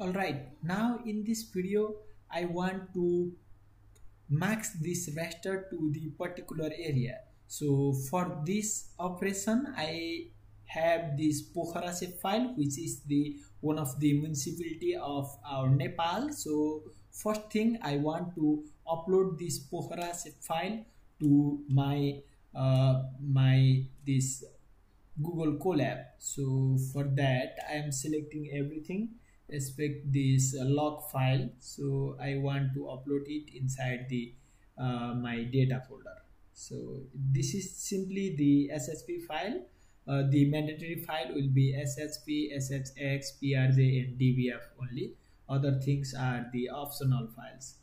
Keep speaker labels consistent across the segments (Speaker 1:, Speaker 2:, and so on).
Speaker 1: Alright, now in this video I want to mask this raster to the particular area. So for this operation I have this Pokhara shape file which is the one of the municipality of our Nepal. So first thing I want to upload this Pokhara shape file to my uh, my this Google Colab. So for that I am selecting everything expect this uh, log file. So I want to upload it inside the uh, my data folder. So this is simply the SSP file. Uh, the mandatory file will be SSP, SHX, PRJ and DBF only. Other things are the optional files.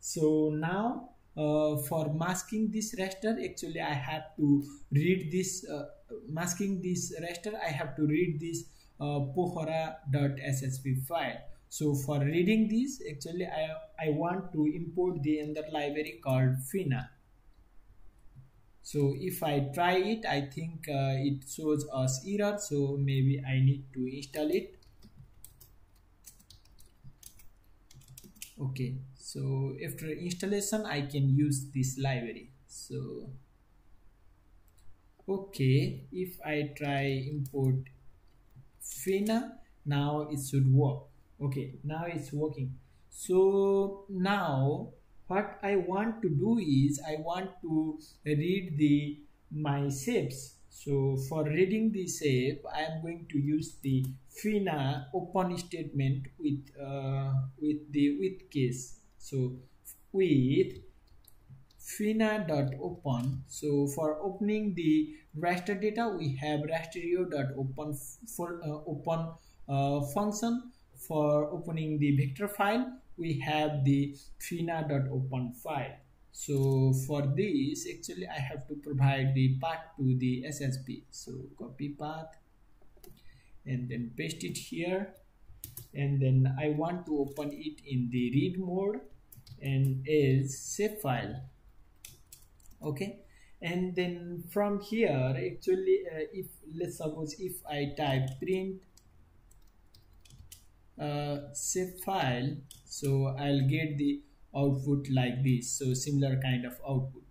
Speaker 1: So now uh, for masking this raster actually I have to read this uh, masking this raster I have to read this pokhara.shp file. So for reading this actually I, I want to import the another library called fiona. So if I try it I think uh, it shows us error. So maybe I need to install it. Okay. So after installation I can use this library. So okay. If I try import Fiona now it should work. Okay now it's working. So now what I want to do is I want to read the my shapes. So for reading the shape I am going to use the Fiona open statement with uh, with the with case. So with fiona.open so for opening the raster data we have rasterio.open for uh, open uh, function. For opening the vector file we have the fiona.open file. So for this actually i have to provide the path to the SHP so copy path and then paste it here. And then i want to open it in the read mode and as save file okay? And then from here actually uh, if let's suppose if I type print uh, save file so I'll get the output like this. So similar kind of output.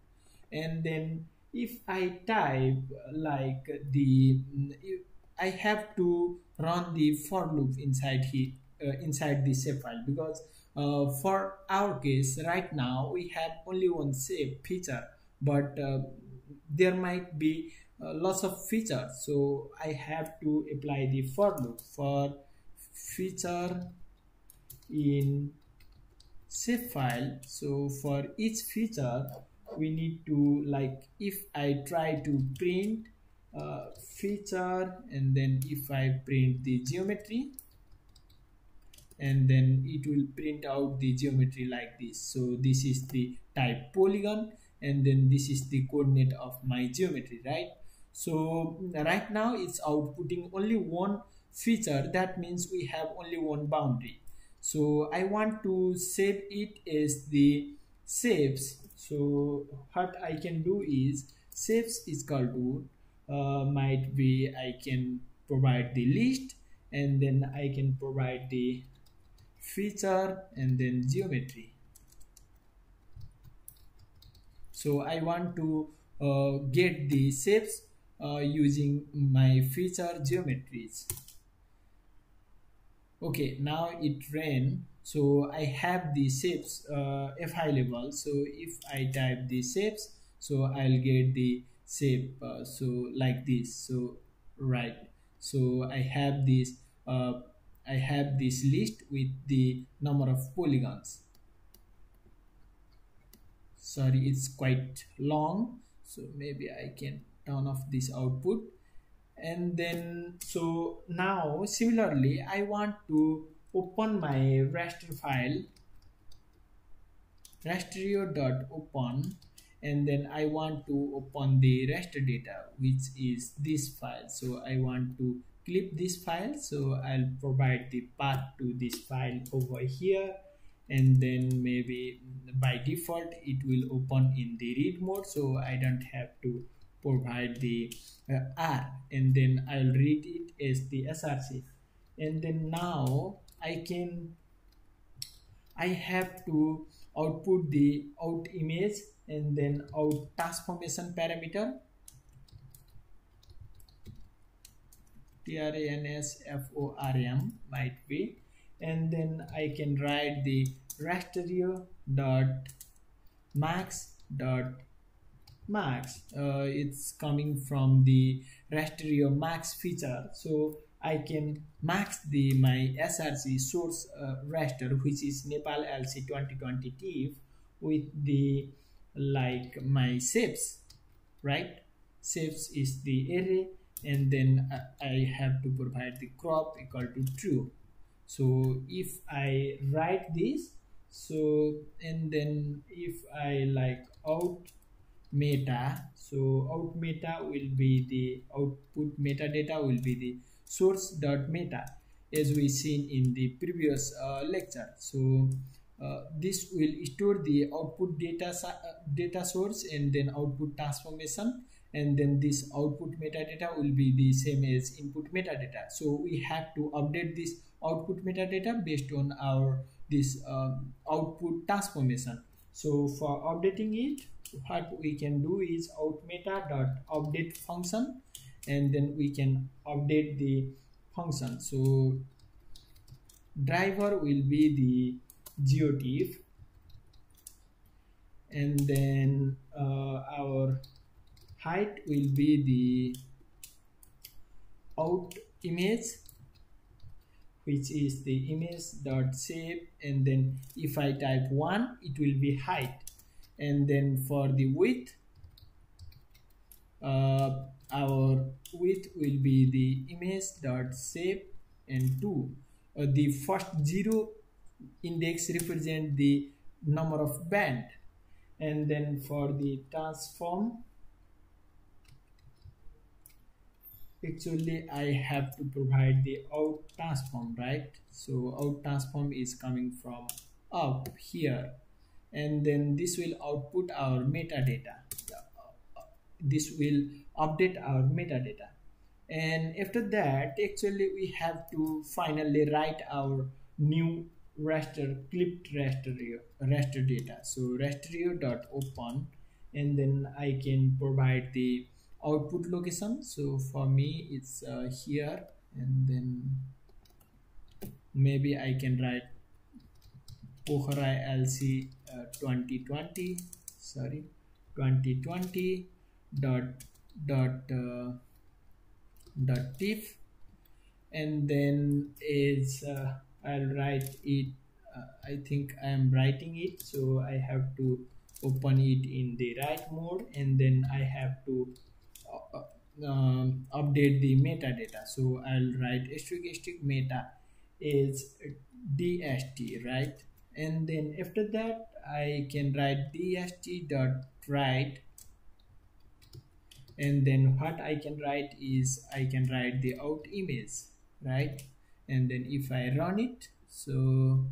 Speaker 1: And then if I type like the I have to run the for loop inside here uh, inside the save file because uh, for our case right now we have only one save feature but uh, there might be uh, lots of features so I have to apply the for loop for feature in save file. So for each feature we need to like if I try to print uh, feature and then if I print the geometry and then it will print out the geometry like this. So this is the type polygon and then this is the coordinate of my geometry right? So right now it's outputting only one feature. That means we have only one boundary. So I want to save it as the saves so what I can do is saves is equal to uh, might be I can provide the list and then I can provide the feature and then geometry so I want to uh, get the shapes uh, using my feature geometries. Okay now it ran so I have the shapes uh, level so if I type the shapes so I'll get the shape uh, so like this. So right. So I have this uh, I have this list with the number of polygons sorry it's quite long so maybe I can turn off this output. And then so now similarly I want to open my raster file rasterio.open and then I want to open the raster data which is this file. So I want to clip this file so I'll provide the path to this file over here and then maybe by default it will open in the read mode. So I don't have to provide the uh, R and then I'll read it as the SRC and then now I can I have to output the out image and then out transformation parameter. Transform might be. And then I can write the rasterio dot mask dot mask. Uh, it's coming from the rasterio mask feature. So I can mask the my SRC source uh, raster which is Nepal LC 2020 TIFF with the like my shapes right? Shapes is the array and then I have to provide the crop equal to true. So if I write this so and then if I like out meta so out meta will be the output metadata will be the source dot meta as we seen in the previous uh, lecture. So uh, this will store the output data uh, data source and then output transformation and then this output metadata will be the same as input metadata. So we have to update this output metadata based on our this um, output transformation. So for updating it what we can do is out meta dot update function and then we can update the function. So driver will be the geotiff and then uh, our height will be the out image which is the image dot shape and then if I type 1 it will be height. And then for the width uh, our width will be the image dot shape and 2 uh, the first zero index represent the number of band. And then for the transform actually I have to provide the out transform right? So out transform is coming from up here. And then this will output our metadata. Uh, this will update our metadata. And after that actually we have to finally write our new raster clipped raster raster data. So rasterio dot open and then i can provide the output location. So for me it's uh, here and then maybe I can write Pokhara LC uh, 2020 sorry 2020 dot dot uh, dot TIFF and then is uh, I'll write it uh, I think I am writing it so I have to open it in the write mode and then I have to um, update the metadata. So I'll write stochastic meta is dst right? And then after that I can write dst dot write. And then what I can write is I can write the out image right? And then if I run it so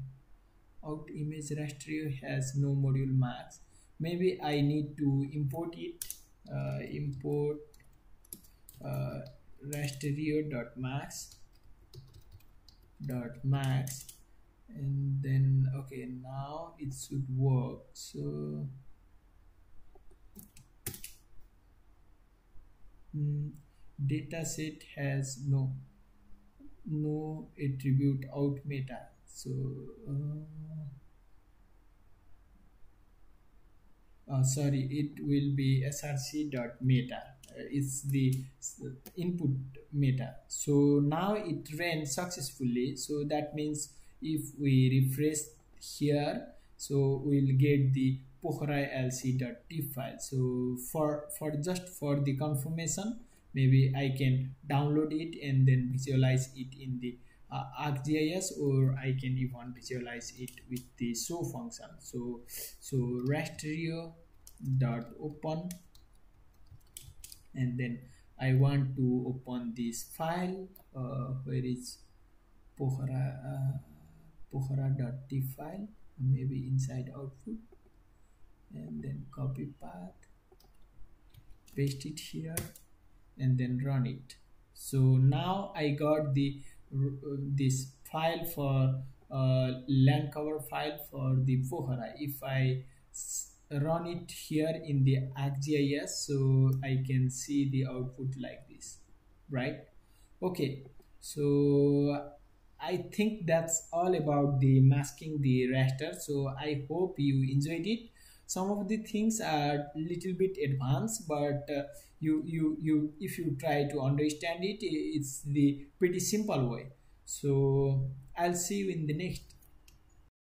Speaker 1: out image rasterio has no module mask maybe I need to import it uh, import uh, mask dot mask and then okay now it should work. So mm, data set has no no attribute out meta. So uh, uh, sorry it will be src dot meta uh, is the input meta so now it ran successfully. So that means if we refresh here so we'll get the Pokhara lc.tiff file. So for for just for the confirmation maybe I can download it and then visualize it in the uh, ArcGIS or I can even visualize it with the show function. So so rasterio dot open and then I want to open this file uh, where is Pokhara uh, file maybe inside output and then copy path paste it here and then run it so now I got the uh, this file for uh, land cover file for the Pokhara. If I run it here in the ArcGIS, so I can see the output like this, right? Okay, so I think that's all about the masking the raster. So I hope you enjoyed it. Some of the things are little bit advanced, but uh, you you you if you try to understand it, it's the pretty simple way. So I'll see you in the next